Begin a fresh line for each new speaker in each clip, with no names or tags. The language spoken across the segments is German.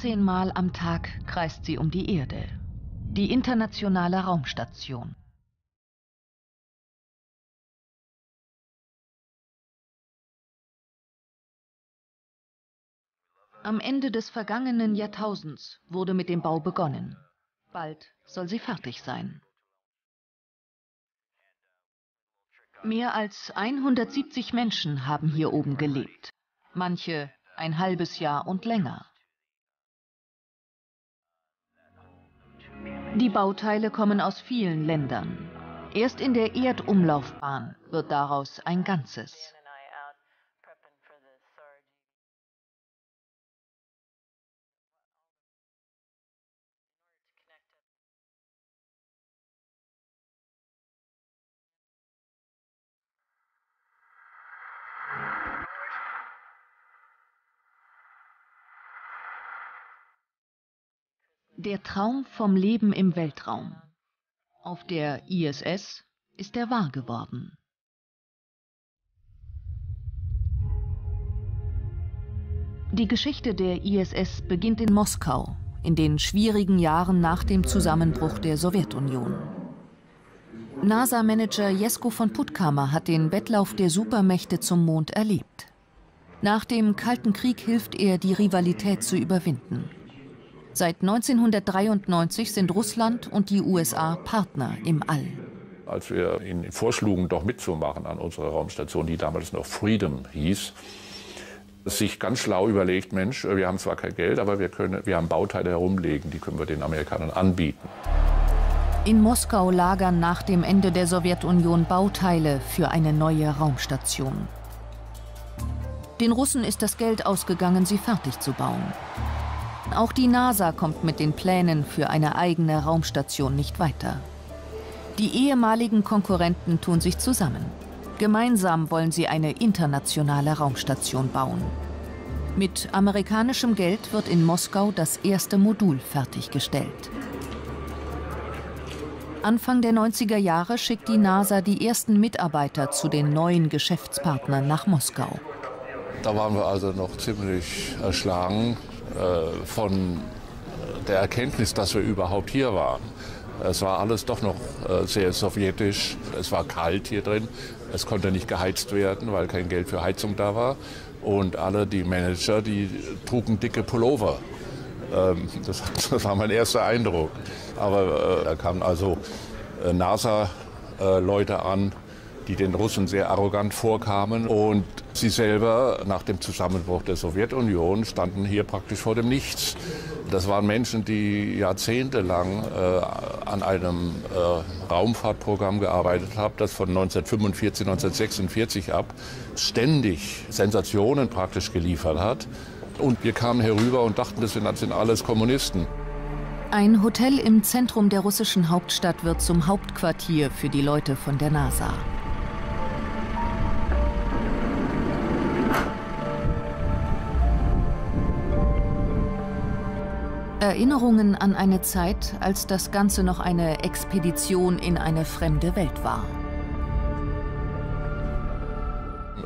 Sechzehnmal am Tag kreist sie um die Erde. Die internationale Raumstation. Am Ende des vergangenen Jahrtausends wurde mit dem Bau begonnen. Bald soll sie fertig sein. Mehr als 170 Menschen haben hier oben gelebt. Manche ein halbes Jahr und länger. Die Bauteile kommen aus vielen Ländern. Erst in der Erdumlaufbahn wird daraus ein Ganzes. Der Traum vom Leben im Weltraum. Auf der ISS ist er wahr geworden. Die Geschichte der ISS beginnt in Moskau, in den schwierigen Jahren nach dem Zusammenbruch der Sowjetunion. NASA-Manager Jesko von Puttkamer hat den Wettlauf der Supermächte zum Mond erlebt. Nach dem Kalten Krieg hilft er, die Rivalität zu überwinden. Seit 1993 sind Russland und die USA Partner im All.
Als wir ihnen vorschlugen, doch mitzumachen an unserer Raumstation, die damals noch Freedom hieß, sich ganz schlau überlegt, Mensch, wir haben zwar kein Geld, aber wir, können, wir haben Bauteile herumlegen, die können wir den Amerikanern anbieten.
In Moskau lagern nach dem Ende der Sowjetunion Bauteile für eine neue Raumstation. Den Russen ist das Geld ausgegangen, sie fertig zu bauen. Auch die NASA kommt mit den Plänen für eine eigene Raumstation nicht weiter. Die ehemaligen Konkurrenten tun sich zusammen. Gemeinsam wollen sie eine internationale Raumstation bauen. Mit amerikanischem Geld wird in Moskau das erste Modul fertiggestellt. Anfang der 90er Jahre schickt die NASA die ersten Mitarbeiter zu den neuen Geschäftspartnern nach Moskau.
Da waren wir also noch ziemlich erschlagen äh, von der Erkenntnis, dass wir überhaupt hier waren. Es war alles doch noch äh, sehr sowjetisch. Es war kalt hier drin. Es konnte nicht geheizt werden, weil kein Geld für Heizung da war. Und alle die Manager, die trugen dicke Pullover. Ähm, das, das war mein erster Eindruck. Aber äh, da kamen also NASA-Leute an, die den Russen sehr arrogant vorkamen. Und sie selber, nach dem Zusammenbruch der Sowjetunion, standen hier praktisch vor dem Nichts. Das waren Menschen, die jahrzehntelang äh, an einem äh, Raumfahrtprogramm gearbeitet haben, das von 1945, 1946 ab ständig Sensationen praktisch geliefert hat. Und wir kamen herüber und dachten, das sind alles Kommunisten.
Ein Hotel im Zentrum der russischen Hauptstadt wird zum Hauptquartier für die Leute von der NASA. Erinnerungen an eine Zeit, als das Ganze noch eine Expedition in eine fremde Welt war.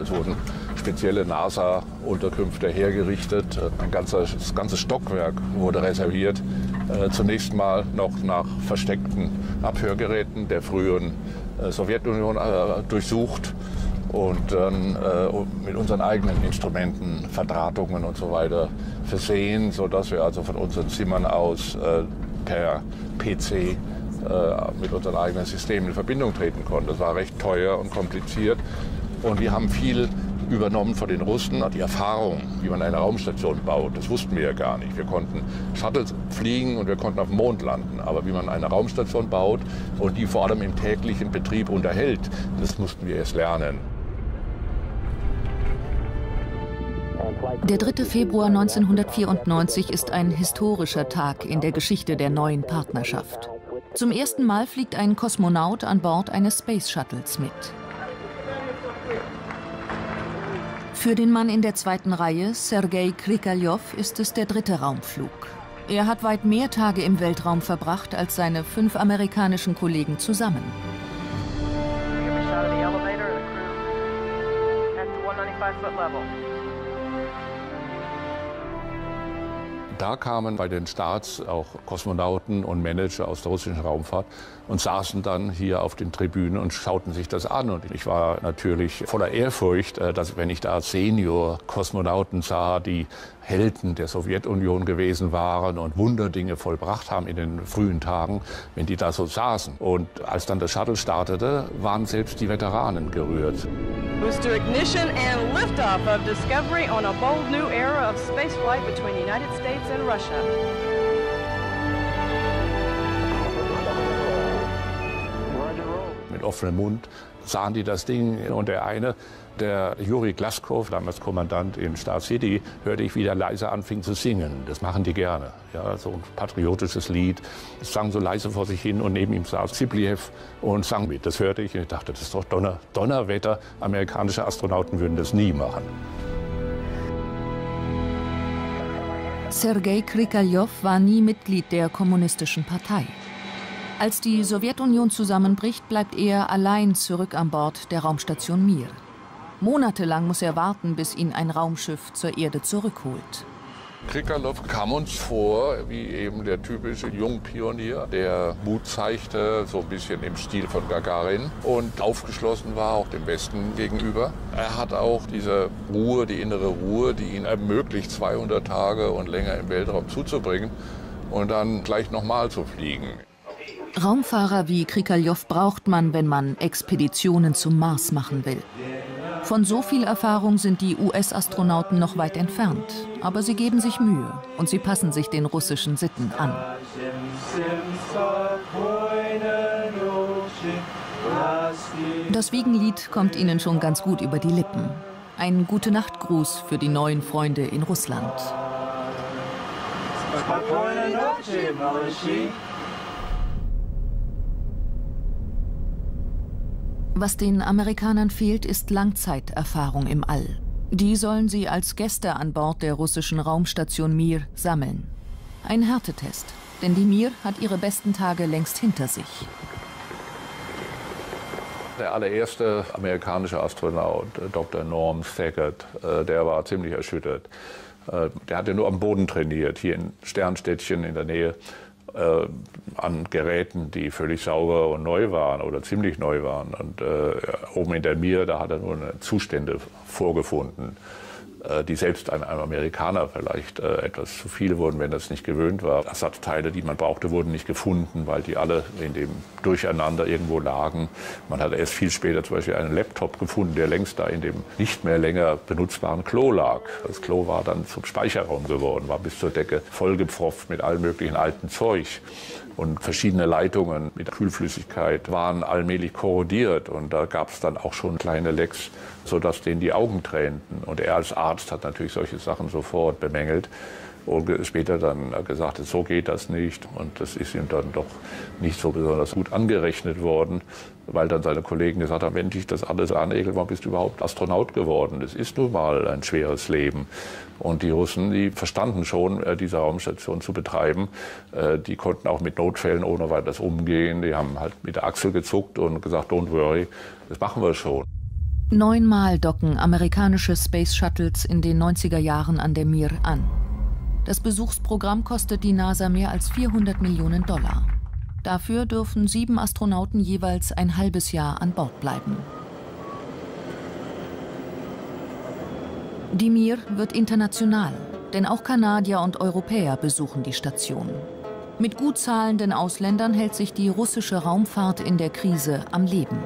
Es wurden spezielle NASA-Unterkünfte hergerichtet. Ein ganzes, das ganze Stockwerk wurde reserviert. Äh, zunächst mal noch nach versteckten Abhörgeräten der früheren äh, Sowjetunion äh, durchsucht und dann äh, mit unseren eigenen Instrumenten, Verdrahtungen und so weiter versehen, sodass wir also von unseren Zimmern aus äh, per PC äh, mit unseren eigenen Systemen in Verbindung treten konnten. Das war recht teuer und kompliziert und wir haben viel übernommen von den Russen. Die Erfahrung, wie man eine Raumstation baut, das wussten wir ja gar nicht. Wir konnten Shuttles fliegen und wir konnten auf dem Mond landen. Aber wie man eine Raumstation baut und die vor allem im täglichen Betrieb unterhält, das mussten wir erst lernen.
Der 3. Februar 1994 ist ein historischer Tag in der Geschichte der neuen Partnerschaft. Zum ersten Mal fliegt ein Kosmonaut an Bord eines Space Shuttles mit. Für den Mann in der zweiten Reihe, Sergei Krikaljov, ist es der dritte Raumflug. Er hat weit mehr Tage im Weltraum verbracht als seine fünf amerikanischen Kollegen zusammen.
Da kamen bei den Staats auch Kosmonauten und Manager aus der russischen Raumfahrt und saßen dann hier auf den Tribünen und schauten sich das an. Und ich war natürlich voller Ehrfurcht, äh, dass wenn ich da Senior-Kosmonauten sah, die Helden der Sowjetunion gewesen waren und Wunderdinge vollbracht haben in den frühen Tagen, wenn die da so saßen. Und als dann das Shuttle startete, waren selbst die Veteranen gerührt. Booster ignition and liftoff of Discovery on a bold new era of spaceflight between the United States and Russia. Offenem Mund sahen die das Ding und der eine der Juri Glaskow, damals Kommandant in Star City, hörte ich, wie der leise anfing zu singen. Das machen die gerne. Ja, so ein patriotisches Lied. Es sang so leise vor sich hin und neben ihm saß Zipliev und sang mit. Das hörte ich und ich dachte, das ist doch Donner, Donnerwetter. Amerikanische Astronauten würden das nie machen.
Sergei Krikaljov war nie Mitglied der Kommunistischen Partei. Als die Sowjetunion zusammenbricht, bleibt er allein zurück an Bord der Raumstation Mir. Monatelang muss er warten, bis ihn ein Raumschiff zur Erde zurückholt.
Krikalow kam uns vor wie eben der typische Jungpionier, der Mut zeigte, so ein bisschen im Stil von Gagarin und aufgeschlossen war auch dem Westen gegenüber. Er hat auch diese Ruhe, die innere Ruhe, die ihn ermöglicht, 200 Tage und länger im Weltraum zuzubringen und dann gleich nochmal zu fliegen.
Raumfahrer wie Krikaljov braucht man, wenn man Expeditionen zum Mars machen will. Von so viel Erfahrung sind die US-Astronauten noch weit entfernt. Aber sie geben sich Mühe und sie passen sich den russischen Sitten an. Das Wiegenlied kommt ihnen schon ganz gut über die Lippen. Ein Gute-Nacht-Gruß für die neuen Freunde in Russland. Was den Amerikanern fehlt, ist Langzeiterfahrung im All. Die sollen sie als Gäste an Bord der russischen Raumstation Mir sammeln. Ein Härtetest, denn die Mir hat ihre besten Tage längst hinter sich.
Der allererste amerikanische Astronaut, Dr. Norm Thackett, äh, der war ziemlich erschüttert. Äh, der hatte nur am Boden trainiert, hier in Sternstädtchen in der Nähe äh, an Geräten, die völlig sauber und neu waren oder ziemlich neu waren. Und äh, oben in der Mir, da hat er nur Zustände vorgefunden. Äh, die selbst einem Amerikaner vielleicht äh, etwas zu viel wurden, wenn das nicht gewöhnt war. Ersatzteile, die man brauchte, wurden nicht gefunden, weil die alle in dem Durcheinander irgendwo lagen. Man hat erst viel später zum Beispiel einen Laptop gefunden, der längst da in dem nicht mehr länger benutzbaren Klo lag. Das Klo war dann zum Speicherraum geworden, war bis zur Decke vollgepfropft mit allem möglichen alten Zeug und verschiedene Leitungen mit Kühlflüssigkeit waren allmählich korrodiert und da gab es dann auch schon kleine Lecks, sodass denen die Augen tränten. Und er als Arzt hat natürlich solche Sachen sofort bemängelt und später dann gesagt, so geht das nicht. Und das ist ihm dann doch nicht so besonders gut angerechnet worden, weil dann seine Kollegen gesagt haben, wenn dich das alles anegelt, warum bist du überhaupt Astronaut geworden? Das ist nun mal ein schweres Leben. Und die Russen, die verstanden schon, äh, diese Raumstation zu betreiben. Äh, die konnten auch mit Notfällen ohne weiteres umgehen. Die haben halt mit der Achsel gezuckt und gesagt, don't worry, das machen wir schon.
Neunmal docken amerikanische Space Shuttles in den 90er Jahren an der Mir an. Das Besuchsprogramm kostet die NASA mehr als 400 Millionen Dollar. Dafür dürfen sieben Astronauten jeweils ein halbes Jahr an Bord bleiben. Die Mir wird international, denn auch Kanadier und Europäer besuchen die Station. Mit gut zahlenden Ausländern hält sich die russische Raumfahrt in der Krise am Leben.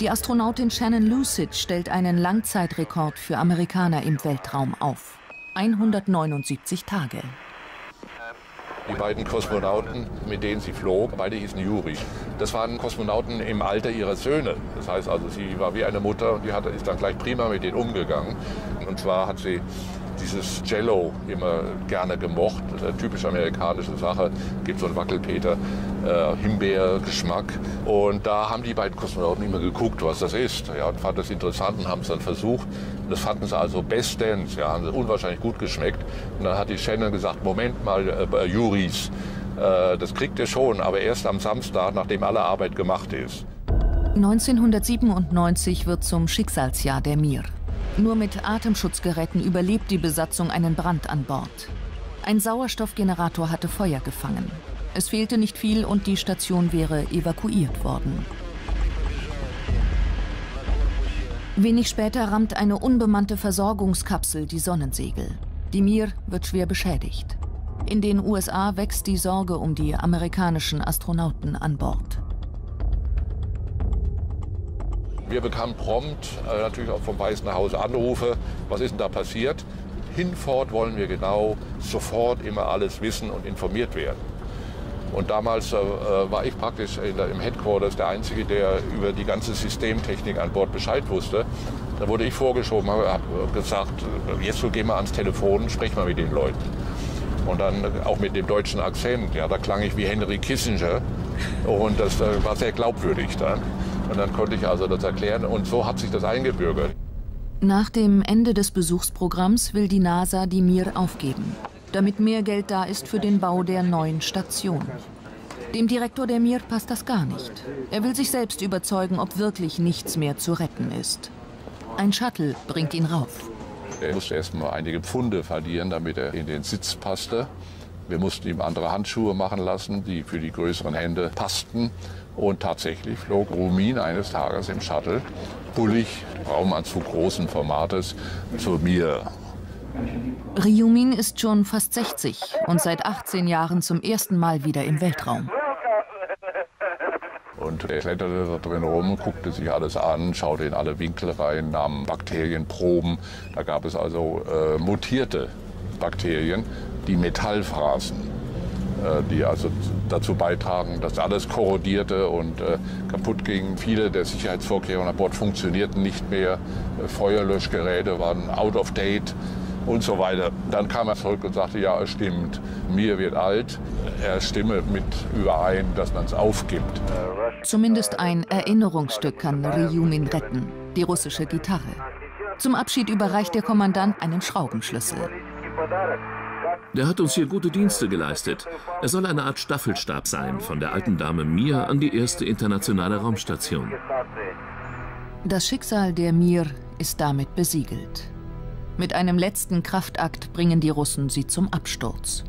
Die Astronautin Shannon Lucid stellt einen Langzeitrekord für Amerikaner im Weltraum auf. 179 Tage.
Die beiden Kosmonauten, mit denen sie flog, beide hießen Juri. Das waren Kosmonauten im Alter ihrer Söhne. Das heißt also, sie war wie eine Mutter und die hat, ist dann gleich prima mit denen umgegangen. Und zwar hat sie dieses Jello immer gerne gemocht. Eine typisch amerikanische Sache. Gibt so einen Wackelpeter, äh, Himbeergeschmack. Und da haben die beiden Kosmonauten immer geguckt, was das ist. Ja, und fanden das interessant und haben es dann versucht. Das fanden sie also bestens. Ja, haben sie unwahrscheinlich gut geschmeckt. Und dann hat die Shannon gesagt, Moment mal, äh, Juris, äh, das kriegt ihr schon, aber erst am Samstag, nachdem alle Arbeit gemacht ist.
1997 wird zum Schicksalsjahr der Mir. Nur mit Atemschutzgeräten überlebt die Besatzung einen Brand an Bord. Ein Sauerstoffgenerator hatte Feuer gefangen. Es fehlte nicht viel und die Station wäre evakuiert worden. Wenig später rammt eine unbemannte Versorgungskapsel die Sonnensegel. Die Mir wird schwer beschädigt. In den USA wächst die Sorge um die amerikanischen Astronauten an Bord.
Wir bekamen prompt äh, natürlich auch vom Weißen Haus Anrufe, was ist denn da passiert. Hinfort wollen wir genau sofort immer alles wissen und informiert werden. Und damals äh, äh war ich praktisch der, im Headquarters der Einzige, der über die ganze Systemtechnik an Bord Bescheid wusste. Da wurde ich vorgeschoben, habe gesagt, äh, jetzt so geh mal ans Telefon, sprech mal mit den Leuten. Und dann auch mit dem deutschen Akzent, ja, da klang ich wie Henry Kissinger. Und das äh, war sehr glaubwürdig dann. Und dann konnte ich also das erklären und so hat sich das eingebürgert.
Nach dem Ende des Besuchsprogramms will die NASA die Mir aufgeben, damit mehr Geld da ist für den Bau der neuen Station. Dem Direktor der Mir passt das gar nicht. Er will sich selbst überzeugen, ob wirklich nichts mehr zu retten ist. Ein Shuttle bringt ihn rauf.
Er musste erst mal einige Pfunde verlieren, damit er in den Sitz passte. Wir mussten ihm andere Handschuhe machen lassen, die für die größeren Hände passten. Und tatsächlich flog Rumin eines Tages im Shuttle, bullig, Raumanzug großen Formates, zu mir.
Ryumin ist schon fast 60 und seit 18 Jahren zum ersten Mal wieder im Weltraum.
Und er kletterte da drin rum, guckte sich alles an, schaute in alle Winkel rein, nahm Bakterienproben. Da gab es also äh, mutierte Bakterien, die Metall fraßen. Äh, die also dazu beitragen, dass alles korrodierte und äh, kaputt ging. Viele der Sicherheitsvorkehrungen an Bord funktionierten nicht mehr. Äh, Feuerlöschgeräte waren out of date und so weiter. Dann kam er zurück und sagte, ja, es stimmt, mir wird alt. Er stimme mit überein, dass man es aufgibt.
Zumindest ein Erinnerungsstück kann Ryumin retten, die russische Gitarre. Zum Abschied überreicht der Kommandant einen Schraubenschlüssel.
Der hat uns hier gute Dienste geleistet. Er soll eine Art Staffelstab sein, von der alten Dame Mir an die erste internationale Raumstation.
Das Schicksal der Mir ist damit besiegelt. Mit einem letzten Kraftakt bringen die Russen sie zum Absturz.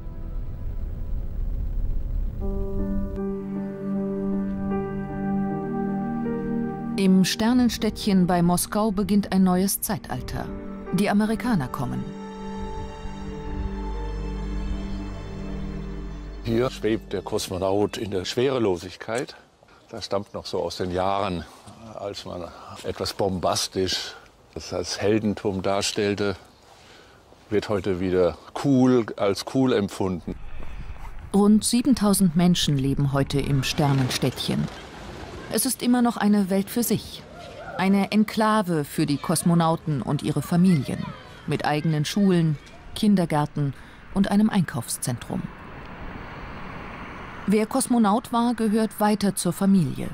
Im Sternenstädtchen bei Moskau beginnt ein neues Zeitalter. Die Amerikaner kommen.
Hier schwebt der Kosmonaut in der Schwerelosigkeit. Das stammt noch so aus den Jahren, als man etwas bombastisch das als Heldentum darstellte, wird heute wieder cool als cool empfunden.
Rund 7000 Menschen leben heute im Sternenstädtchen. Es ist immer noch eine Welt für sich. Eine Enklave für die Kosmonauten und ihre Familien. Mit eigenen Schulen, Kindergärten und einem Einkaufszentrum. Wer Kosmonaut war, gehört weiter zur Familie.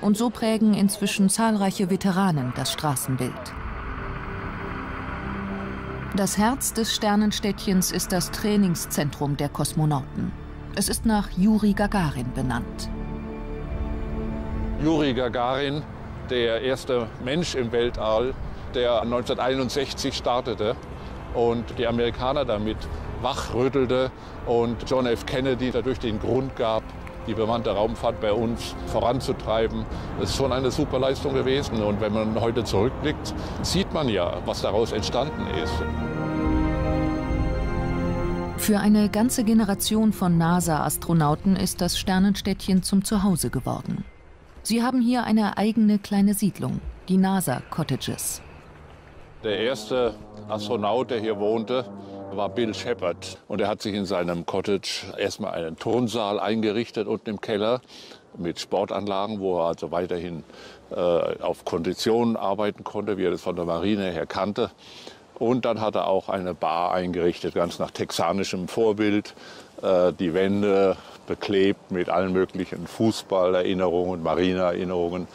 Und so prägen inzwischen zahlreiche Veteranen das Straßenbild. Das Herz des Sternenstädtchens ist das Trainingszentrum der Kosmonauten. Es ist nach Juri Gagarin benannt.
Juri Gagarin, der erste Mensch im Weltall, der 1961 startete und die Amerikaner damit wachrüttelte und John F. Kennedy dadurch den Grund gab, die bemannte Raumfahrt bei uns voranzutreiben. Das ist schon eine super Leistung gewesen. Und wenn man heute zurückblickt, sieht man ja, was daraus entstanden ist.
Für eine ganze Generation von NASA-Astronauten ist das Sternenstädtchen zum Zuhause geworden. Sie haben hier eine eigene kleine Siedlung, die NASA Cottages.
Der erste Astronaut, der hier wohnte, war Bill Shepard. Und er hat sich in seinem Cottage erstmal einen Turnsaal eingerichtet unten im Keller mit Sportanlagen, wo er also weiterhin äh, auf Konditionen arbeiten konnte, wie er das von der Marine her kannte. Und dann hat er auch eine Bar eingerichtet, ganz nach texanischem Vorbild. Äh, die Wände beklebt mit allen möglichen Fußballerinnerungen, Marineerinnerungen.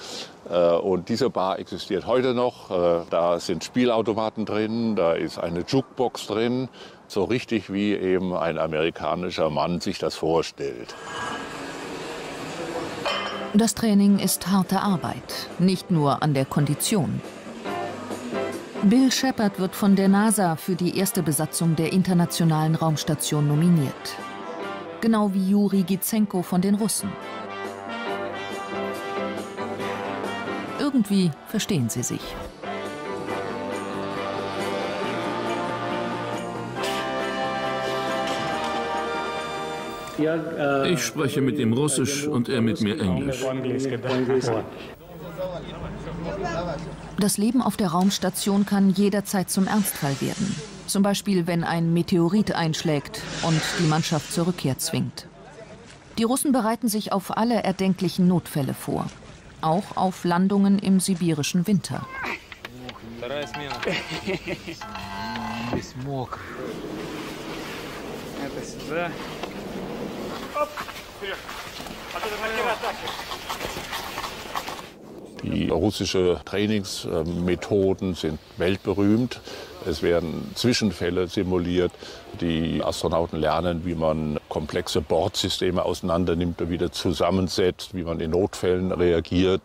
Äh, und diese Bar existiert heute noch. Äh, da sind Spielautomaten drin, da ist eine Jukebox drin, so richtig wie eben ein amerikanischer Mann sich das vorstellt.
Das Training ist harte Arbeit, nicht nur an der Kondition. Bill Shepard wird von der NASA für die erste Besatzung der internationalen Raumstation nominiert. Genau wie Juri Gizenko von den Russen. Irgendwie verstehen sie sich.
Ich spreche mit ihm Russisch und er mit mir Englisch.
Das Leben auf der Raumstation kann jederzeit zum Ernstfall werden. Zum Beispiel, wenn ein Meteorit einschlägt und die Mannschaft zur Rückkehr zwingt. Die Russen bereiten sich auf alle erdenklichen Notfälle vor. Auch auf Landungen im sibirischen Winter.
Die russische Trainingsmethoden sind weltberühmt. Es werden Zwischenfälle simuliert. Die Astronauten lernen, wie man komplexe Bordsysteme auseinandernimmt und wieder zusammensetzt, wie man in Notfällen reagiert,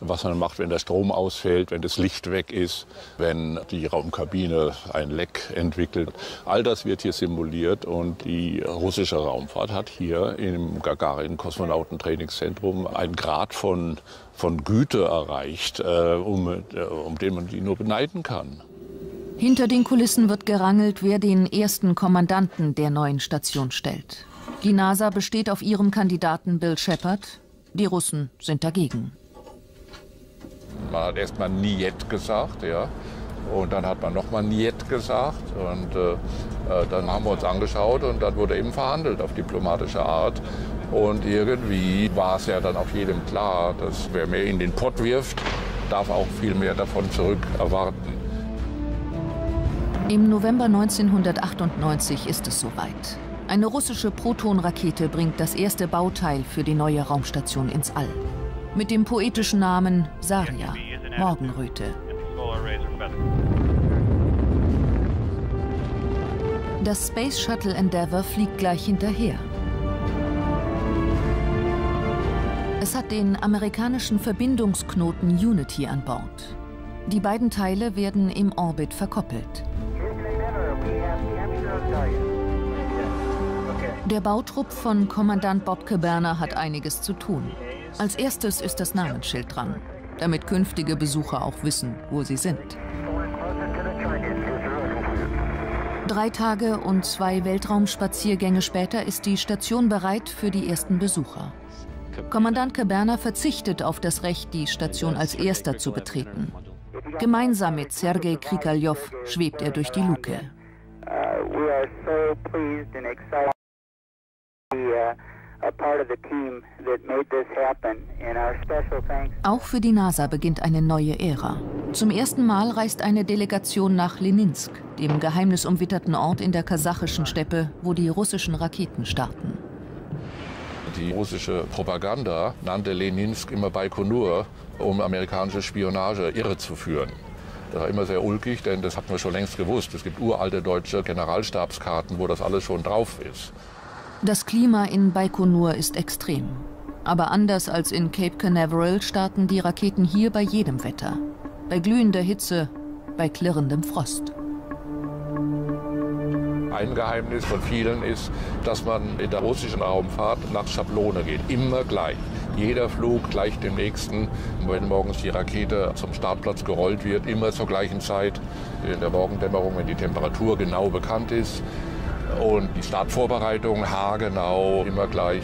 was man macht, wenn der Strom ausfällt, wenn das Licht weg ist, wenn die Raumkabine ein Leck entwickelt. All das wird hier simuliert und die russische Raumfahrt hat hier im Gagarin Kosmonautentrainingszentrum einen Grad von, von Güte erreicht, äh, um, äh, um den man die nur beneiden kann.
Hinter den Kulissen wird gerangelt, wer den ersten Kommandanten der neuen Station stellt. Die NASA besteht auf ihrem Kandidaten Bill Shepard. Die Russen sind dagegen.
Man hat erst mal Niet gesagt, ja. Und dann hat man nochmal Niet gesagt. Und äh, äh, dann haben wir uns angeschaut und dann wurde eben verhandelt auf diplomatische Art. Und irgendwie war es ja dann auch jedem klar, dass wer mehr in den Pott wirft, darf auch viel mehr davon zurück erwarten.
Im November 1998 ist es soweit. Eine russische Proton-Rakete bringt das erste Bauteil für die neue Raumstation ins All. Mit dem poetischen Namen Saria, Morgenröte. Das Space Shuttle Endeavour fliegt gleich hinterher. Es hat den amerikanischen Verbindungsknoten Unity an Bord. Die beiden Teile werden im Orbit verkoppelt. Der Bautrupp von Kommandant Bob Caberner hat einiges zu tun. Als erstes ist das Namensschild dran, damit künftige Besucher auch wissen, wo sie sind. Drei Tage und zwei Weltraumspaziergänge später ist die Station bereit für die ersten Besucher. Kommandant Caberner verzichtet auf das Recht, die Station als erster zu betreten. Gemeinsam mit Sergei Krikaljow schwebt er durch die Luke. Auch für die NASA beginnt eine neue Ära. Zum ersten Mal reist eine Delegation nach Leninsk, dem geheimnisumwitterten Ort in der kasachischen Steppe, wo die russischen Raketen starten.
Die russische Propaganda nannte Leninsk immer Baikonur, um amerikanische Spionage irrezuführen. Das war immer sehr ulkig, denn das hat man schon längst gewusst. Es gibt uralte deutsche Generalstabskarten, wo das alles schon drauf ist.
Das Klima in Baikonur ist extrem. Aber anders als in Cape Canaveral starten die Raketen hier bei jedem Wetter. Bei glühender Hitze, bei klirrendem Frost.
Ein Geheimnis von vielen ist, dass man in der russischen Raumfahrt nach Schablone geht. Immer gleich. Jeder Flug gleich dem nächsten. Wenn morgens die Rakete zum Startplatz gerollt wird, immer zur gleichen Zeit. In der Morgendämmerung, wenn die Temperatur genau bekannt ist. Und die Startvorbereitung haargenau, immer gleich.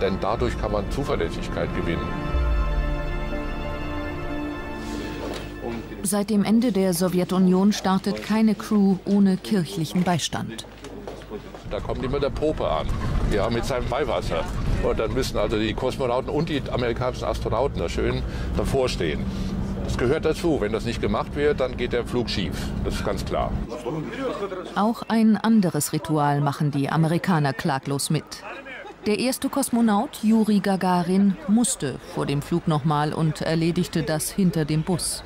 Denn dadurch kann man Zuverlässigkeit gewinnen.
Seit dem Ende der Sowjetunion startet keine Crew ohne kirchlichen Beistand.
Da kommt immer der Pope an, ja, mit seinem Weihwasser. Und dann müssen also die Kosmonauten und die amerikanischen Astronauten da schön davor stehen. Das gehört dazu. Wenn das nicht gemacht wird, dann geht der Flug schief. Das ist ganz klar.
Auch ein anderes Ritual machen die Amerikaner klaglos mit. Der erste Kosmonaut, Juri Gagarin, musste vor dem Flug nochmal und erledigte das hinter dem Bus.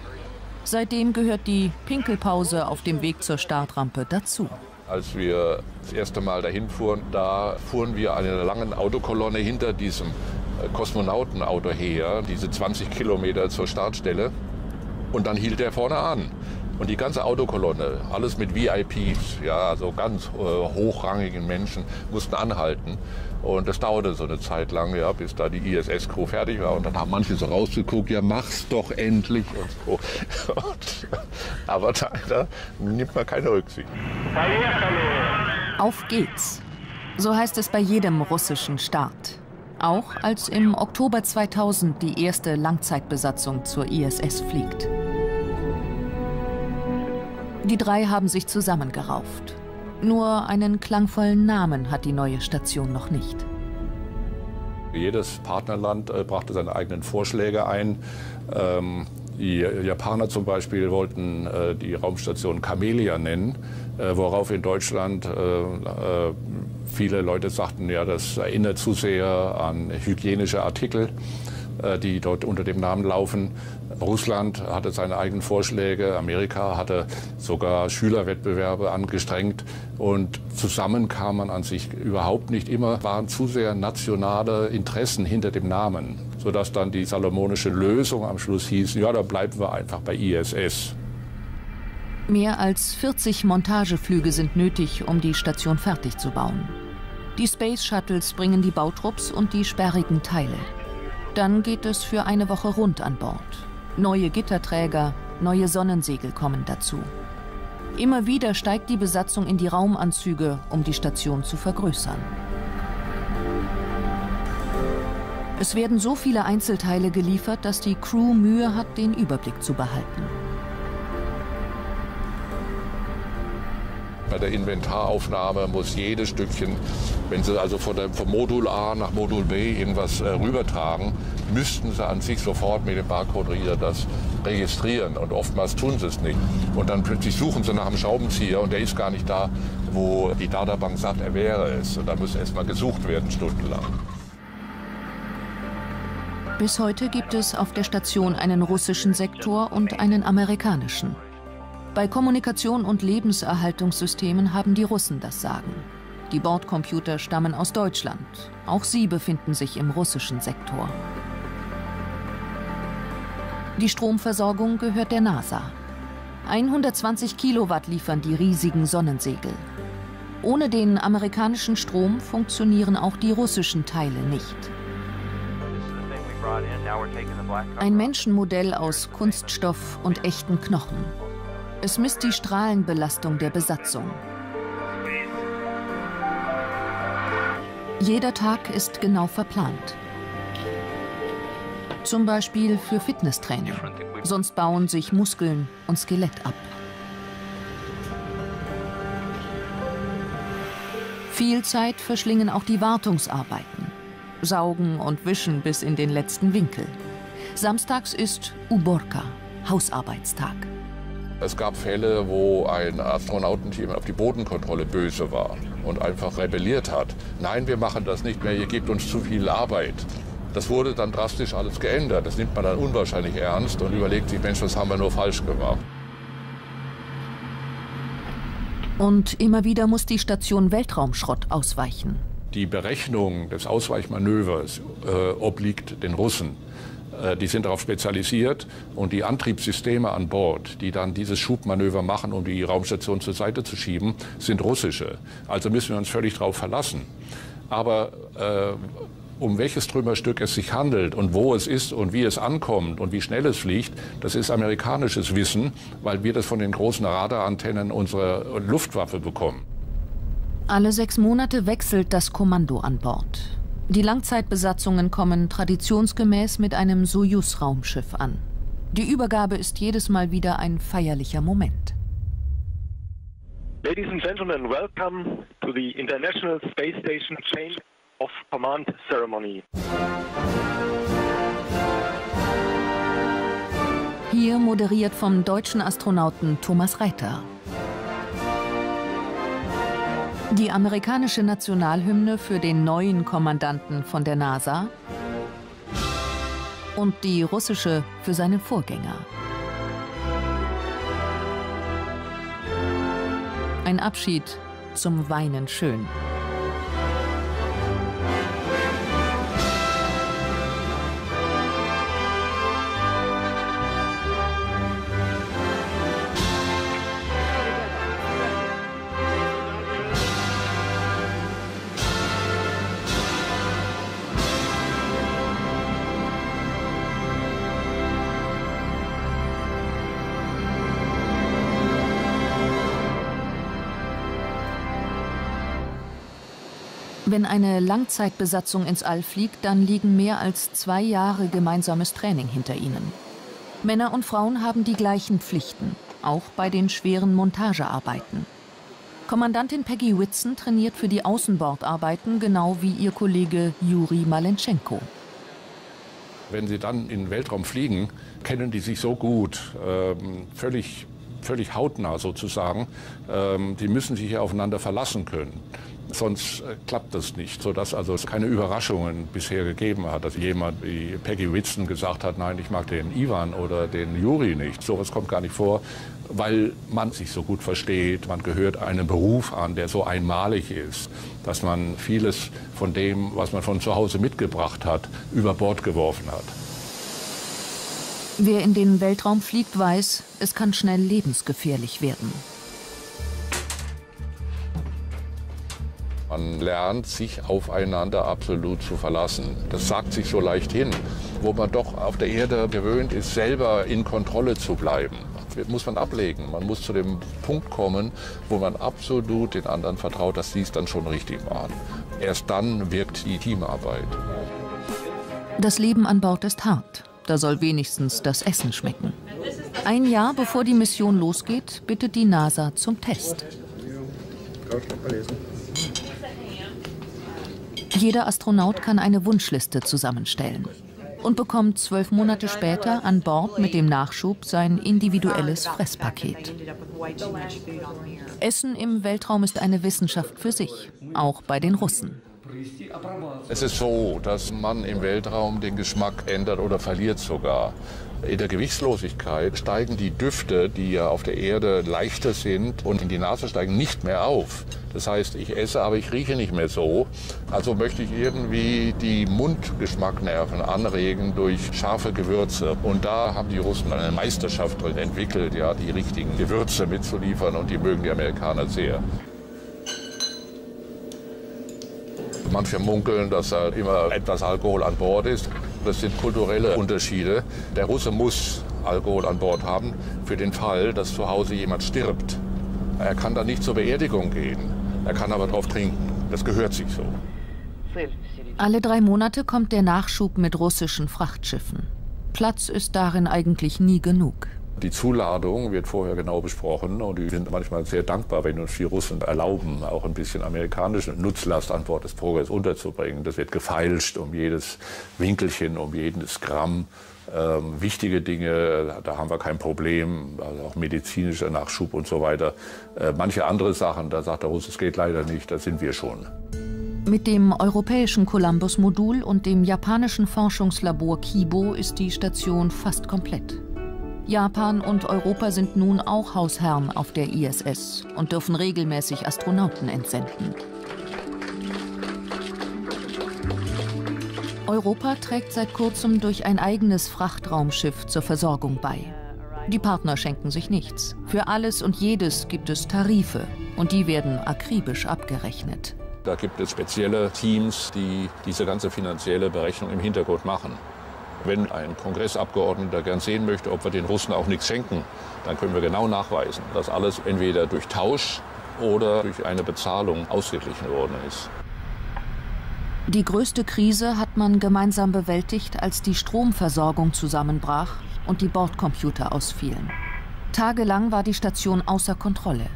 Seitdem gehört die Pinkelpause auf dem Weg zur Startrampe dazu.
Als wir das erste Mal dahin fuhren, da fuhren wir eine lange Autokolonne hinter diesem äh, Kosmonautenauto her, diese 20 Kilometer zur Startstelle. Und dann hielt er vorne an. Und die ganze Autokolonne, alles mit VIPs, ja, also ganz äh, hochrangigen Menschen, mussten anhalten. Und das dauerte so eine Zeit lang, ja, bis da die ISS-Crew fertig war. Und dann haben manche so rausgeguckt, ja, mach's doch endlich und so. Und, aber da, da nimmt man keine Rücksicht.
Auf geht's. So heißt es bei jedem russischen Start. Auch als im Oktober 2000 die erste Langzeitbesatzung zur ISS fliegt. Die drei haben sich zusammengerauft. Nur einen klangvollen Namen hat die neue Station noch nicht.
Jedes Partnerland äh, brachte seine eigenen Vorschläge ein. Ähm, die Japaner zum Beispiel wollten äh, die Raumstation Camellia nennen, äh, worauf in Deutschland viele Leute sagten, ja, das erinnert zu sehr an hygienische Artikel, äh, die dort unter dem Namen laufen. Russland hatte seine eigenen Vorschläge, Amerika hatte sogar Schülerwettbewerbe angestrengt und zusammen kam man an sich überhaupt nicht. Immer waren zu sehr nationale Interessen hinter dem Namen, sodass dann die salomonische Lösung am Schluss hieß, ja, da bleiben wir einfach bei ISS.
Mehr als 40 Montageflüge sind nötig, um die Station fertig zu bauen. Die Space Shuttles bringen die Bautrupps und die sperrigen Teile. Dann geht es für eine Woche rund an Bord. Neue Gitterträger, neue Sonnensegel kommen dazu. Immer wieder steigt die Besatzung in die Raumanzüge, um die Station zu vergrößern. Es werden so viele Einzelteile geliefert, dass die Crew Mühe hat, den Überblick zu behalten.
Bei der Inventaraufnahme muss jedes Stückchen, wenn Sie also von, der, von Modul A nach Modul B irgendwas äh, rübertragen, müssten Sie an sich sofort mit dem Barcode-Reader das registrieren. Und oftmals tun Sie es nicht. Und dann plötzlich suchen Sie nach einem Schraubenzieher und der ist gar nicht da, wo die Databank sagt, er wäre es. Und da muss erst mal gesucht werden, stundenlang.
Bis heute gibt es auf der Station einen russischen Sektor und einen amerikanischen. Bei Kommunikation und Lebenserhaltungssystemen haben die Russen das Sagen. Die Bordcomputer stammen aus Deutschland. Auch sie befinden sich im russischen Sektor. Die Stromversorgung gehört der NASA. 120 Kilowatt liefern die riesigen Sonnensegel. Ohne den amerikanischen Strom funktionieren auch die russischen Teile nicht. Ein Menschenmodell aus Kunststoff und echten Knochen. Es misst die Strahlenbelastung der Besatzung. Jeder Tag ist genau verplant. Zum Beispiel für Fitnesstraining. Sonst bauen sich Muskeln und Skelett ab. Viel Zeit verschlingen auch die Wartungsarbeiten. Saugen und wischen bis in den letzten Winkel. Samstags ist Uborka, Hausarbeitstag.
Es gab Fälle, wo ein Astronautenteam auf die Bodenkontrolle böse war und einfach rebelliert hat. Nein, wir machen das nicht mehr, ihr gebt uns zu viel Arbeit. Das wurde dann drastisch alles geändert. Das nimmt man dann unwahrscheinlich ernst und überlegt sich, Mensch, was haben wir nur falsch gemacht.
Und immer wieder muss die Station Weltraumschrott ausweichen.
Die Berechnung des Ausweichmanövers äh, obliegt den Russen. Äh, die sind darauf spezialisiert und die Antriebssysteme an Bord, die dann dieses Schubmanöver machen, um die Raumstation zur Seite zu schieben, sind russische. Also müssen wir uns völlig darauf verlassen. Aber äh, um welches Trümmerstück es sich handelt und wo es ist und wie es ankommt und wie schnell es fliegt, das ist amerikanisches Wissen, weil wir das von den großen Radarantennen unserer Luftwaffe bekommen.
Alle sechs Monate wechselt das Kommando an Bord. Die Langzeitbesatzungen kommen traditionsgemäß mit einem Soyuz-Raumschiff an. Die Übergabe ist jedes Mal wieder ein feierlicher Moment.
Ladies and gentlemen, welcome to the International Space Station Change of Command Ceremony.
Hier moderiert vom deutschen Astronauten Thomas Reiter. Die amerikanische Nationalhymne für den neuen Kommandanten von der NASA und die russische für seinen Vorgänger. Ein Abschied zum Weinen schön. Wenn eine Langzeitbesatzung ins All fliegt, dann liegen mehr als zwei Jahre gemeinsames Training hinter ihnen. Männer und Frauen haben die gleichen Pflichten, auch bei den schweren Montagearbeiten. Kommandantin Peggy Whitson trainiert für die Außenbordarbeiten genau wie ihr Kollege Juri Malenchenko.
Wenn sie dann in den Weltraum fliegen, kennen die sich so gut, ähm, völlig, völlig hautnah sozusagen. Ähm, die müssen sich aufeinander verlassen können. Sonst äh, klappt das nicht, sodass also es keine Überraschungen bisher gegeben hat, dass jemand wie Peggy Whitson gesagt hat, nein, ich mag den Ivan oder den Juri nicht. Sowas kommt gar nicht vor, weil man sich so gut versteht. Man gehört einem Beruf an, der so einmalig ist, dass man vieles von dem, was man von zu Hause mitgebracht hat, über Bord geworfen hat.
Wer in den Weltraum fliegt, weiß, es kann schnell lebensgefährlich werden.
Man lernt, sich aufeinander absolut zu verlassen. Das sagt sich so leicht hin. Wo man doch auf der Erde gewöhnt ist, selber in Kontrolle zu bleiben, muss man ablegen. Man muss zu dem Punkt kommen, wo man absolut den anderen vertraut, dass sie es dann schon richtig machen. Erst dann wirkt die Teamarbeit.
Das Leben an Bord ist hart. Da soll wenigstens das Essen schmecken. Ein Jahr bevor die Mission losgeht, bittet die NASA zum Test. Jeder Astronaut kann eine Wunschliste zusammenstellen und bekommt zwölf Monate später an Bord mit dem Nachschub sein individuelles Fresspaket. Essen im Weltraum ist eine Wissenschaft für sich, auch bei den Russen.
Es ist so, dass man im Weltraum den Geschmack ändert oder verliert sogar. In der Gewichtslosigkeit steigen die Düfte, die ja auf der Erde leichter sind und in die Nase steigen, nicht mehr auf. Das heißt, ich esse, aber ich rieche nicht mehr so. Also möchte ich irgendwie die Mundgeschmacknerven anregen durch scharfe Gewürze. Und da haben die Russen eine Meisterschaft drin entwickelt, ja, die richtigen Gewürze mitzuliefern und die mögen die Amerikaner sehr. Manche munkeln, dass da immer etwas Alkohol an Bord ist. Das sind kulturelle Unterschiede. Der Russe muss Alkohol an Bord haben für den Fall, dass zu Hause jemand stirbt. Er kann dann nicht zur Beerdigung gehen. Er kann aber drauf trinken. Das gehört sich so.
Alle drei Monate kommt der Nachschub mit russischen Frachtschiffen. Platz ist darin eigentlich nie genug.
Die Zuladung wird vorher genau besprochen und die sind manchmal sehr dankbar, wenn uns die Russen erlauben, auch ein bisschen amerikanische Nutzlast an Bord des Progress unterzubringen. Das wird gefeilscht um jedes Winkelchen, um jedes Gramm. Ähm, wichtige Dinge, da haben wir kein Problem, also auch medizinischer Nachschub und so weiter. Äh, manche andere Sachen, da sagt der Russe, es geht leider nicht, da sind wir schon.
Mit dem europäischen Columbus-Modul und dem japanischen Forschungslabor Kibo ist die Station fast komplett. Japan und Europa sind nun auch Hausherren auf der ISS und dürfen regelmäßig Astronauten entsenden. Europa trägt seit kurzem durch ein eigenes Frachtraumschiff zur Versorgung bei. Die Partner schenken sich nichts. Für alles und jedes gibt es Tarife und die werden akribisch abgerechnet.
Da gibt es spezielle Teams, die diese ganze finanzielle Berechnung im Hintergrund machen. Wenn ein Kongressabgeordneter gern sehen möchte, ob wir den Russen auch nichts schenken, dann können wir genau nachweisen, dass alles entweder durch Tausch oder durch eine Bezahlung ausgeglichen worden ist.
Die größte Krise hat man gemeinsam bewältigt, als die Stromversorgung zusammenbrach und die Bordcomputer ausfielen. Tagelang war die Station außer Kontrolle.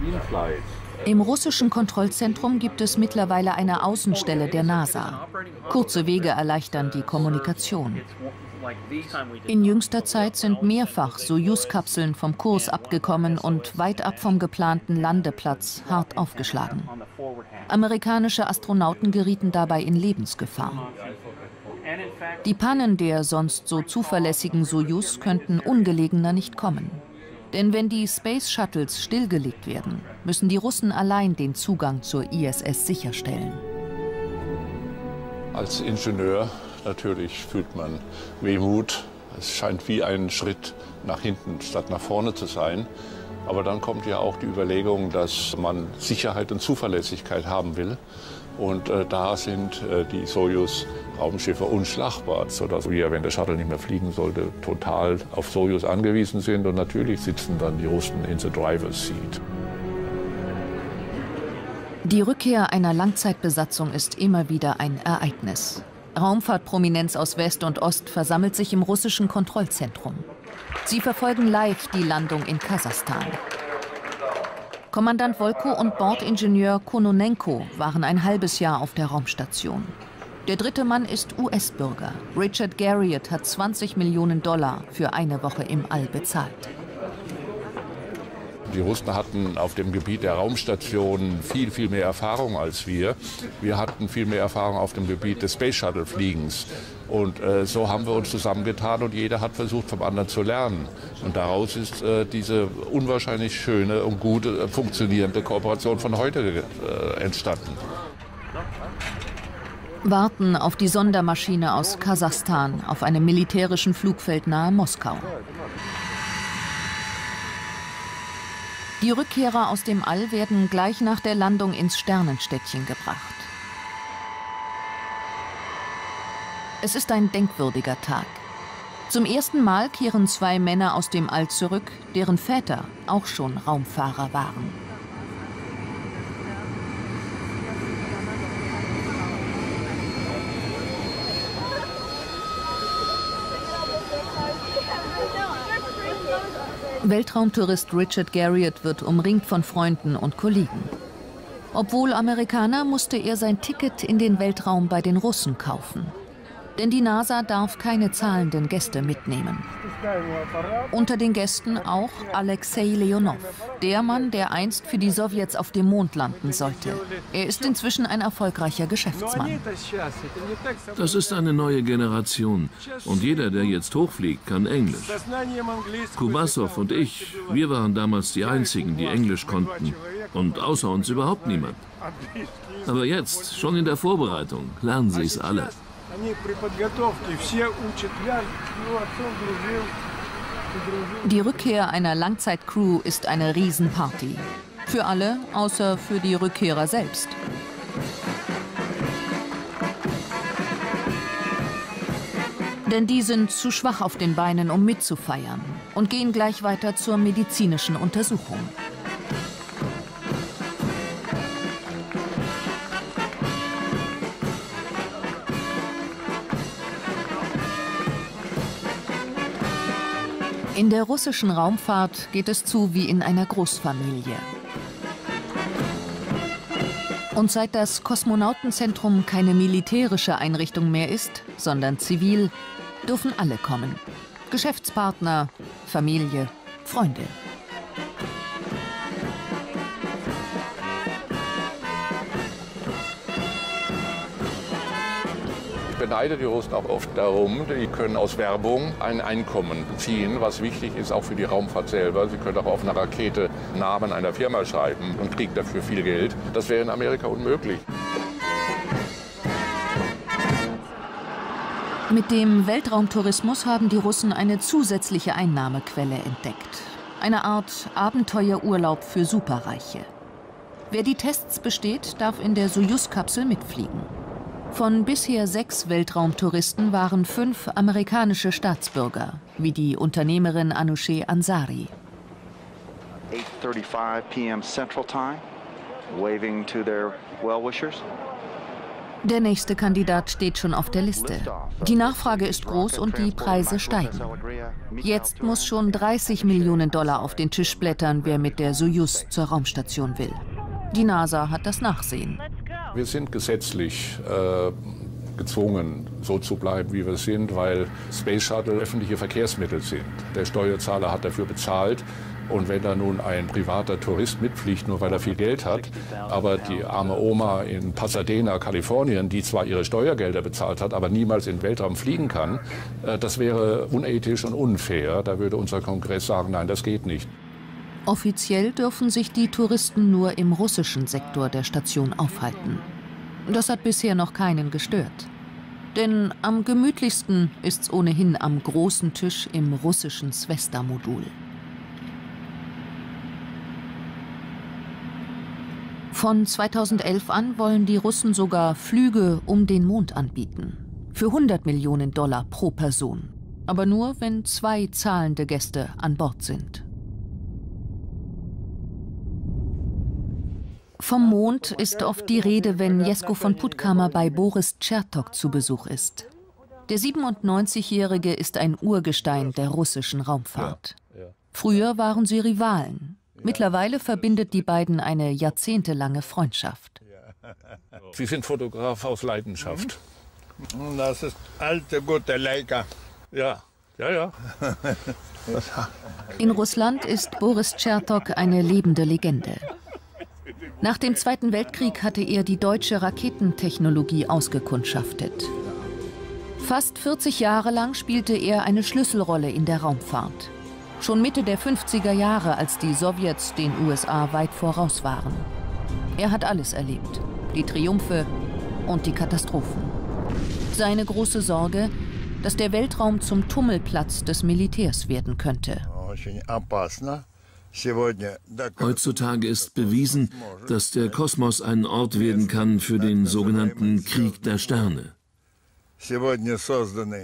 Green Flight
Im russischen Kontrollzentrum gibt es mittlerweile eine Außenstelle der NASA. Kurze Wege erleichtern die Kommunikation. In jüngster Zeit sind mehrfach Soyuz-Kapseln vom Kurs abgekommen und weit ab vom geplanten Landeplatz hart aufgeschlagen. Amerikanische Astronauten gerieten dabei in Lebensgefahr. Die Pannen der sonst so zuverlässigen Soyuz könnten ungelegener nicht kommen. Denn wenn die Space Shuttles stillgelegt werden, müssen die Russen allein den Zugang zur ISS sicherstellen.
Als Ingenieur natürlich fühlt man Wehmut. Es scheint wie ein Schritt nach hinten statt nach vorne zu sein. Aber dann kommt ja auch die Überlegung, dass man Sicherheit und Zuverlässigkeit haben will. Und äh, da sind äh, die Sojus-Raumschiffe unschlagbar, sodass wir, wenn der Shuttle nicht mehr fliegen sollte, total auf Sojus angewiesen sind. Und natürlich sitzen dann die Russen in the driver's seat.
Die Rückkehr einer Langzeitbesatzung ist immer wieder ein Ereignis. Raumfahrtprominenz aus West und Ost versammelt sich im russischen Kontrollzentrum. Sie verfolgen live die Landung in Kasachstan. Kommandant Wolko und Bordingenieur Kononenko waren ein halbes Jahr auf der Raumstation. Der dritte Mann ist US-Bürger. Richard Garriott hat 20 Millionen Dollar für eine Woche im All bezahlt.
Die Russen hatten auf dem Gebiet der Raumstation viel, viel mehr Erfahrung als wir. Wir hatten viel mehr Erfahrung auf dem Gebiet des Space Shuttle Fliegens. Und äh, so haben wir uns zusammengetan und jeder hat versucht, vom anderen zu lernen. Und daraus ist äh, diese unwahrscheinlich schöne und gute, äh, funktionierende Kooperation von heute äh, entstanden.
Warten auf die Sondermaschine aus Kasachstan auf einem militärischen Flugfeld nahe Moskau. Die Rückkehrer aus dem All werden gleich nach der Landung ins Sternenstädtchen gebracht. Es ist ein denkwürdiger Tag. Zum ersten Mal kehren zwei Männer aus dem All zurück, deren Väter auch schon Raumfahrer waren. Weltraumtourist Richard Garriott wird umringt von Freunden und Kollegen. Obwohl Amerikaner musste er sein Ticket in den Weltraum bei den Russen kaufen. Denn die NASA darf keine zahlenden Gäste mitnehmen. Unter den Gästen auch Alexei Leonov, der Mann, der einst für die Sowjets auf dem Mond landen sollte. Er ist inzwischen ein erfolgreicher Geschäftsmann.
Das ist eine neue Generation. Und jeder, der jetzt hochfliegt, kann Englisch. Kubasov und ich, wir waren damals die Einzigen, die Englisch konnten. Und außer uns überhaupt niemand. Aber jetzt, schon in der Vorbereitung, lernen sie es alle.
Die Rückkehr einer Langzeitcrew ist eine Riesenparty. Für alle, außer für die Rückkehrer selbst. Denn die sind zu schwach auf den Beinen, um mitzufeiern und gehen gleich weiter zur medizinischen Untersuchung. In der russischen Raumfahrt geht es zu wie in einer Großfamilie. Und seit das Kosmonautenzentrum keine militärische Einrichtung mehr ist, sondern zivil, dürfen alle kommen. Geschäftspartner, Familie, Freunde.
Russen auch oft darum, die können aus Werbung ein Einkommen ziehen, was wichtig ist auch für die Raumfahrt selber. Sie können auch auf einer Rakete Namen einer Firma schreiben und kriegen dafür viel Geld. Das wäre in Amerika unmöglich.
Mit dem Weltraumtourismus haben die Russen eine zusätzliche Einnahmequelle entdeckt. Eine Art Abenteuerurlaub für Superreiche. Wer die Tests besteht, darf in der Soyuz-Kapsel mitfliegen. Von bisher sechs Weltraumtouristen waren fünf amerikanische Staatsbürger, wie die Unternehmerin Anousheh Ansari. 8:35 p.m. Central Time, waving to their well-wishers. Der nächste Kandidat steht schon auf der Liste. Die Nachfrage ist groß und die Preise steigen. Jetzt muss schon 30 Millionen Dollar auf den Tisch blättern, wer mit der Soyuz zur Raumstation will. Die NASA hat das Nachsehen.
Wir sind gesetzlich äh, gezwungen, so zu bleiben, wie wir sind, weil Space Shuttle öffentliche Verkehrsmittel sind. Der Steuerzahler hat dafür bezahlt. Und wenn da nun ein privater Tourist mitfliegt, nur weil er viel Geld hat, aber die arme Oma in Pasadena, Kalifornien, die zwar ihre Steuergelder bezahlt hat, aber niemals in den Weltraum fliegen kann, äh, das wäre unethisch und unfair. Da würde unser Kongress sagen, nein, das geht nicht.
Offiziell dürfen sich die Touristen nur im russischen Sektor der Station aufhalten. Das hat bisher noch keinen gestört. Denn am gemütlichsten ist's ohnehin am großen Tisch im russischen Svesta-Modul. Von 2011 an wollen die Russen sogar Flüge um den Mond anbieten. Für 100 Millionen Dollar pro Person. Aber nur, wenn zwei zahlende Gäste an Bord sind. Vom Mond ist oft die Rede, wenn Jesko von Puttkamer bei Boris Tschertok zu Besuch ist. Der 97-Jährige ist ein Urgestein der russischen Raumfahrt. Früher waren sie Rivalen. Mittlerweile verbindet die beiden eine jahrzehntelange Freundschaft.
Sie sind Fotograf aus Leidenschaft.
Mhm. Das ist alte, gute Leica.
Ja, ja, ja.
In Russland ist Boris Tschertok eine lebende Legende. Nach dem Zweiten Weltkrieg hatte er die deutsche Raketentechnologie ausgekundschaftet. Fast 40 Jahre lang spielte er eine Schlüsselrolle in der Raumfahrt. Schon Mitte der 50er Jahre, als die Sowjets den USA weit voraus waren. Er hat alles erlebt. Die Triumphe und die Katastrophen. Seine große Sorge, dass der Weltraum zum Tummelplatz des Militärs werden könnte.
Heutzutage ist bewiesen, dass der Kosmos ein Ort werden kann für den sogenannten Krieg der Sterne.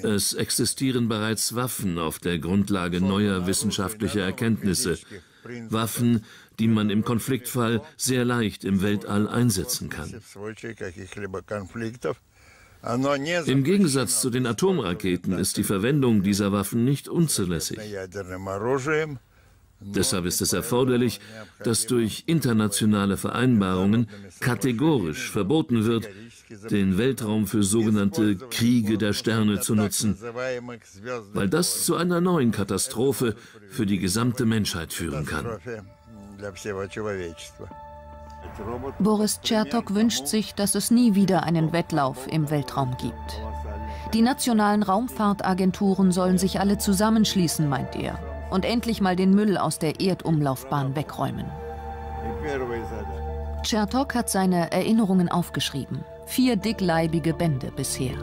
Es existieren bereits Waffen auf der Grundlage neuer wissenschaftlicher Erkenntnisse. Waffen, die man im Konfliktfall sehr leicht im Weltall einsetzen kann. Im Gegensatz zu den Atomraketen ist die Verwendung dieser Waffen nicht unzulässig. Deshalb ist es erforderlich, dass durch internationale Vereinbarungen kategorisch verboten wird, den Weltraum für sogenannte Kriege der Sterne zu nutzen, weil das zu einer neuen Katastrophe für die gesamte Menschheit führen kann.
Boris Tschertok wünscht sich, dass es nie wieder einen Wettlauf im Weltraum gibt. Die nationalen Raumfahrtagenturen sollen sich alle zusammenschließen, meint er und endlich mal den Müll aus der Erdumlaufbahn wegräumen. Chertok hat seine Erinnerungen aufgeschrieben. Vier dickleibige Bände bisher.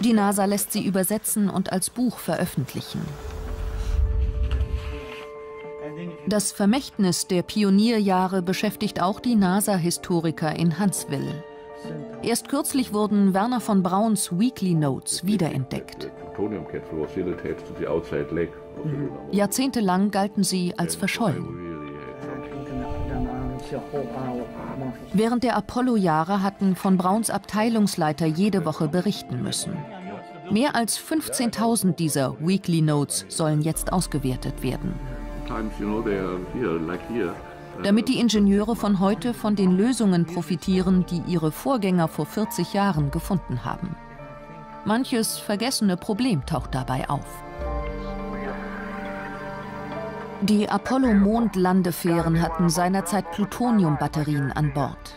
Die NASA lässt sie übersetzen und als Buch veröffentlichen. Das Vermächtnis der Pionierjahre beschäftigt auch die NASA-Historiker in Huntsville. Erst kürzlich wurden Werner von Brauns Weekly Notes wiederentdeckt. Jahrzehntelang galten sie als verschollen. Während der Apollo-Jahre hatten von Brauns Abteilungsleiter jede Woche berichten müssen. Mehr als 15.000 dieser Weekly Notes sollen jetzt ausgewertet werden damit die Ingenieure von heute von den Lösungen profitieren, die ihre Vorgänger vor 40 Jahren gefunden haben. Manches vergessene Problem taucht dabei auf. Die Apollo-Mondlandefähren hatten seinerzeit Plutoniumbatterien an Bord.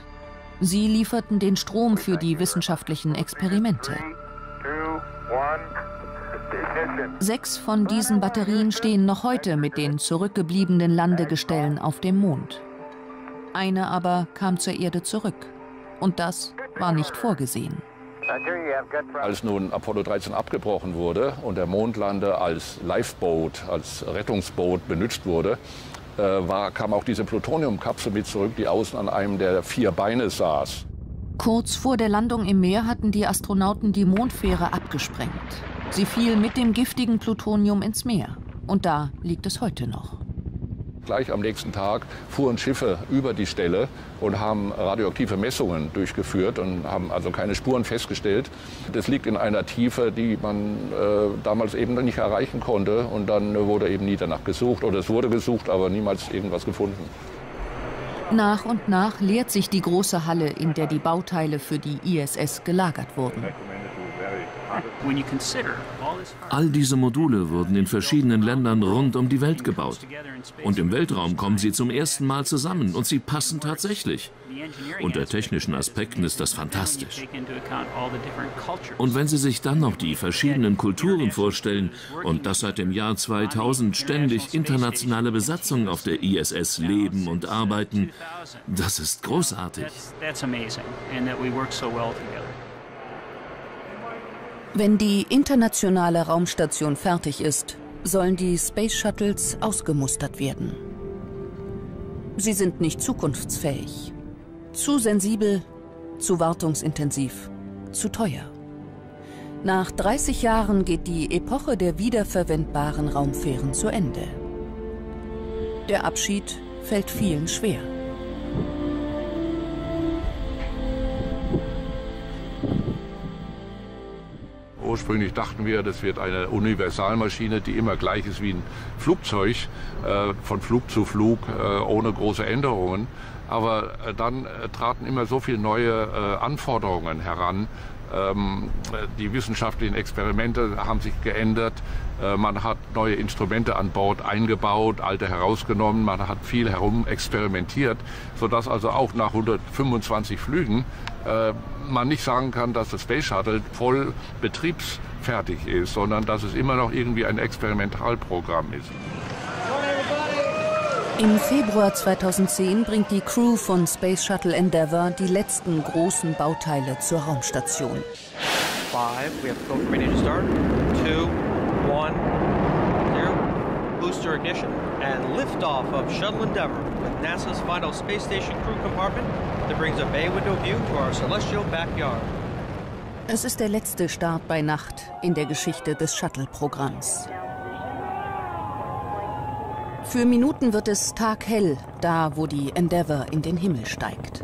Sie lieferten den Strom für die wissenschaftlichen Experimente. Sechs von diesen Batterien stehen noch heute mit den zurückgebliebenen Landegestellen auf dem Mond. Eine aber kam zur Erde zurück. Und das war nicht vorgesehen.
Als nun Apollo 13 abgebrochen wurde und der Mondlander als Lifeboat, als Rettungsboot benutzt wurde, äh, war, kam auch diese Plutoniumkapsel mit zurück, die außen an einem der vier Beine saß.
Kurz vor der Landung im Meer hatten die Astronauten die Mondfähre abgesprengt. Sie fiel mit dem giftigen Plutonium ins Meer. Und da liegt es heute noch.
gleich am nächsten Tag fuhren Schiffe über die Stelle und haben radioaktive Messungen durchgeführt und haben also keine Spuren festgestellt. Das liegt in einer Tiefe, die man äh, damals eben nicht erreichen konnte. Und dann wurde eben nie danach gesucht oder es wurde gesucht, aber niemals irgendwas gefunden.
Nach und nach leert sich die große Halle, in der die Bauteile für die ISS gelagert wurden.
All diese Module wurden in verschiedenen Ländern rund um die Welt gebaut. Und im Weltraum kommen sie zum ersten Mal zusammen und sie passen tatsächlich. Unter technischen Aspekten ist das fantastisch. Und wenn Sie sich dann noch die verschiedenen Kulturen vorstellen und dass seit dem Jahr 2000 ständig internationale Besatzungen auf der ISS leben und arbeiten, das ist großartig.
Wenn die internationale Raumstation fertig ist, sollen die Space Shuttles ausgemustert werden. Sie sind nicht zukunftsfähig. Zu sensibel, zu wartungsintensiv, zu teuer. Nach 30 Jahren geht die Epoche der wiederverwendbaren Raumfähren zu Ende. Der Abschied fällt vielen schwer.
Ursprünglich dachten wir, das wird eine Universalmaschine, die immer gleich ist wie ein Flugzeug, äh, von Flug zu Flug, äh, ohne große Änderungen. Aber äh, dann äh, traten immer so viele neue äh, Anforderungen heran. Ähm, die wissenschaftlichen Experimente haben sich geändert. Äh, man hat neue Instrumente an Bord eingebaut, alte herausgenommen. Man hat viel herum experimentiert, sodass also auch nach 125 Flügen äh, man nicht sagen kann, dass das Space Shuttle voll betriebsfertig ist, sondern dass es immer noch irgendwie ein Experimentalprogramm ist.
Im Februar 2010 bringt die Crew von Space Shuttle Endeavour die letzten großen Bauteile zur Raumstation. Five, we have to go for ready to start. Two, one, zero. Booster ignition and liftoff of Shuttle Endeavour with NASA's final space station crew compartment that brings a bay window view to our celestial backyard. Es ist der letzte Start bei Nacht in der Geschichte des Shuttle-Programms. Für Minuten wird es taghell, da wo die Endeavour in den Himmel steigt.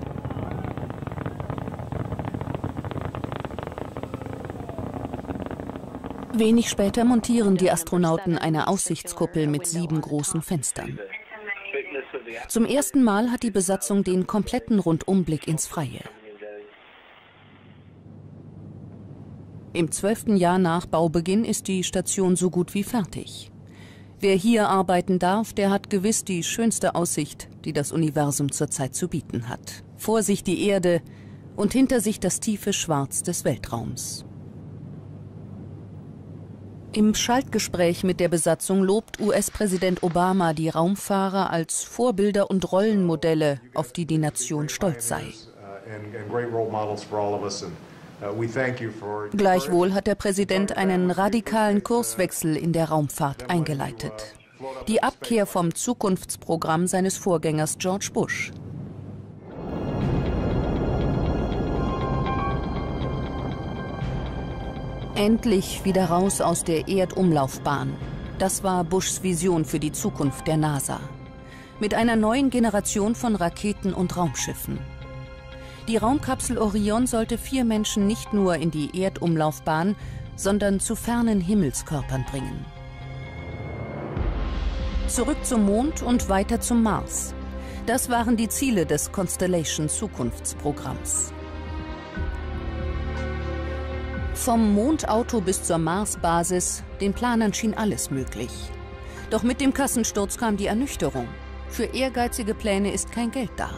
Wenig später montieren die Astronauten eine Aussichtskuppel mit sieben großen Fenstern. Zum ersten Mal hat die Besatzung den kompletten Rundumblick ins Freie. Im zwölften Jahr nach Baubeginn ist die Station so gut wie fertig. Wer hier arbeiten darf, der hat gewiss die schönste Aussicht, die das Universum zurzeit zu bieten hat. Vor sich die Erde und hinter sich das tiefe Schwarz des Weltraums. Im Schaltgespräch mit der Besatzung lobt US-Präsident Obama die Raumfahrer als Vorbilder und Rollenmodelle, auf die die Nation stolz sei. Gleichwohl hat der Präsident einen radikalen Kurswechsel in der Raumfahrt eingeleitet. Die Abkehr vom Zukunftsprogramm seines Vorgängers George Bush. Endlich wieder raus aus der Erdumlaufbahn. Das war Bushs Vision für die Zukunft der NASA. Mit einer neuen Generation von Raketen und Raumschiffen. Die Raumkapsel Orion sollte vier Menschen nicht nur in die Erdumlaufbahn, sondern zu fernen Himmelskörpern bringen. Zurück zum Mond und weiter zum Mars. Das waren die Ziele des Constellation Zukunftsprogramms. Vom Mondauto bis zur Marsbasis, den Planern schien alles möglich. Doch mit dem Kassensturz kam die Ernüchterung. Für ehrgeizige Pläne ist kein Geld da.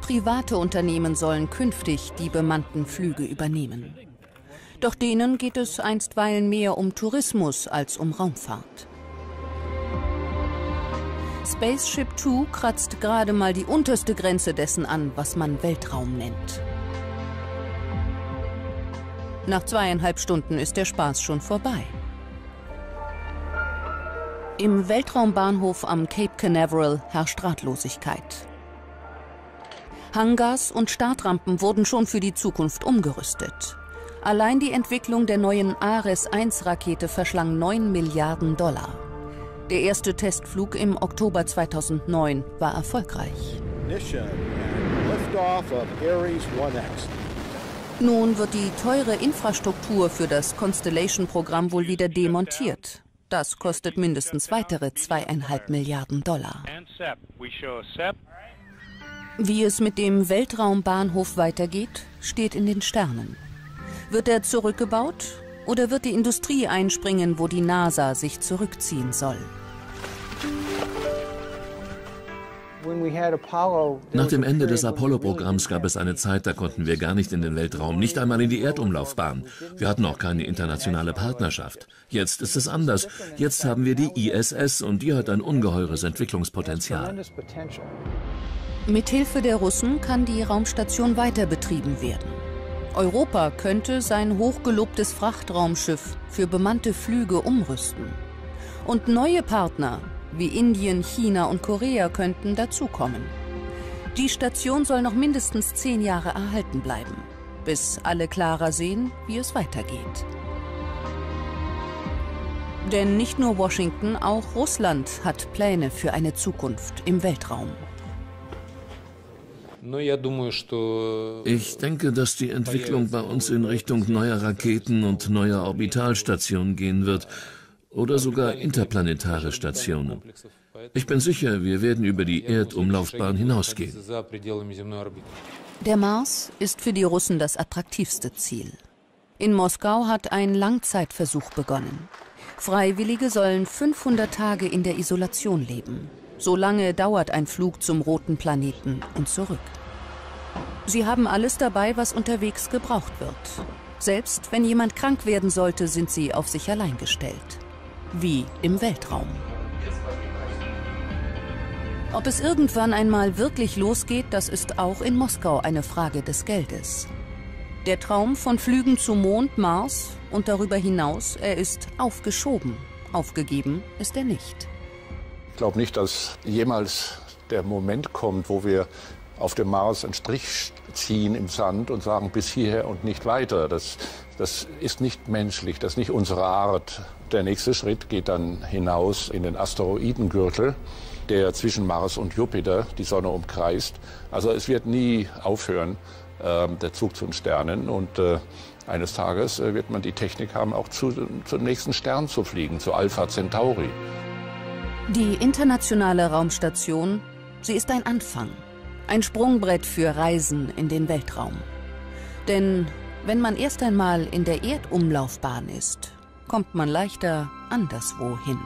Private Unternehmen sollen künftig die bemannten Flüge übernehmen. Doch denen geht es einstweilen mehr um Tourismus als um Raumfahrt. Spaceship Two kratzt gerade mal die unterste Grenze dessen an, was man Weltraum nennt. Nach zweieinhalb Stunden ist der Spaß schon vorbei. Im Weltraumbahnhof am Cape Canaveral herrscht Ratlosigkeit. Hangars und Startrampen wurden schon für die Zukunft umgerüstet. Allein die Entwicklung der neuen Ares-1-Rakete verschlang 9 Milliarden Dollar. Der erste Testflug im Oktober 2009 war erfolgreich. Nun wird die teure Infrastruktur für das Constellation-Programm wohl wieder demontiert. Das kostet mindestens weitere zweieinhalb Milliarden Dollar. Wie es mit dem Weltraumbahnhof weitergeht, steht in den Sternen. Wird er zurückgebaut oder wird die Industrie einspringen, wo die NASA sich zurückziehen soll?
Nach dem Ende des Apollo-Programms gab es eine Zeit, da konnten wir gar nicht in den Weltraum, nicht einmal in die Erdumlaufbahn. Wir hatten auch keine internationale Partnerschaft. Jetzt ist es anders. Jetzt haben wir die ISS und die hat ein ungeheures Entwicklungspotenzial.
Mithilfe der Russen kann die Raumstation weiter betrieben werden. Europa könnte sein hochgelobtes Frachtraumschiff für bemannte Flüge umrüsten. Und neue Partner wie Indien, China und Korea könnten dazukommen. Die Station soll noch mindestens zehn Jahre erhalten bleiben, bis alle klarer sehen, wie es weitergeht. Denn nicht nur Washington, auch Russland hat Pläne für eine Zukunft im Weltraum.
Ich denke, dass die Entwicklung bei uns in Richtung neuer Raketen und neuer Orbitalstationen gehen wird oder sogar interplanetare Stationen. Ich bin sicher, wir werden über die Erdumlaufbahn hinausgehen.
Der Mars ist für die Russen das attraktivste Ziel. In Moskau hat ein Langzeitversuch begonnen. Freiwillige sollen 500 Tage in der Isolation leben. So lange dauert ein Flug zum roten Planeten und zurück. Sie haben alles dabei, was unterwegs gebraucht wird. Selbst wenn jemand krank werden sollte, sind sie auf sich allein gestellt. Wie im Weltraum. Ob es irgendwann einmal wirklich losgeht, das ist auch in Moskau eine Frage des Geldes. Der Traum von Flügen zum Mond, Mars und darüber hinaus, er ist aufgeschoben. Aufgegeben ist er nicht
glaube nicht, dass jemals der Moment kommt, wo wir auf dem Mars einen Strich ziehen im Sand und sagen, bis hierher und nicht weiter. Das, das ist nicht menschlich, das ist nicht unsere Art. Der nächste Schritt geht dann hinaus in den Asteroidengürtel, der zwischen Mars und Jupiter die Sonne umkreist. Also es wird nie aufhören, äh, der Zug zu den Sternen. Und äh, eines Tages äh, wird man die Technik haben, auch zu, zum nächsten Stern zu fliegen, zu Alpha Centauri.
Die internationale Raumstation, sie ist ein Anfang, ein Sprungbrett für Reisen in den Weltraum. Denn wenn man erst einmal in der Erdumlaufbahn ist, kommt man leichter anderswo hin.